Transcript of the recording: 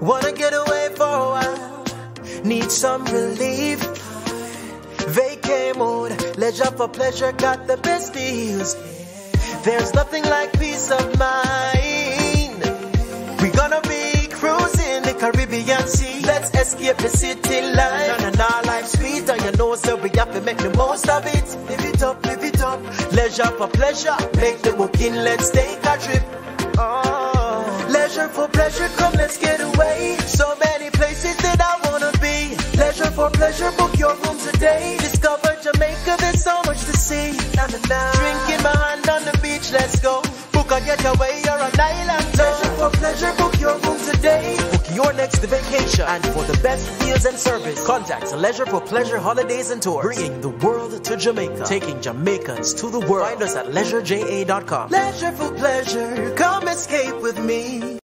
Wanna get away for a while, need some relief. Vacay mode, leisure for pleasure, got the best deals. There's nothing like peace of mind. We gonna be cruising the Caribbean Sea. Let's escape the city life. Nah, nah, life's sweet, and you know, so we have to make the most of it. Live it up, live it up. Leisure for pleasure, make the booking, let's take a trip. Oh, leisure for pleasure, come let's get away. So many places that I wanna be. Leisure for pleasure, book your room today. Discover Jamaica, there's so much to see. Nah, nah. Drinking my hand on the beach, let's go. Book a getaway or an island. Leisure for pleasure, book your room today. Book your next vacation and for the best deals and service, contact Leisure for Pleasure Holidays and Tours, bringing the world to Jamaica, taking Jamaicans to the world. Find us at leisureja.com. Leisure for pleasure, come escape with me.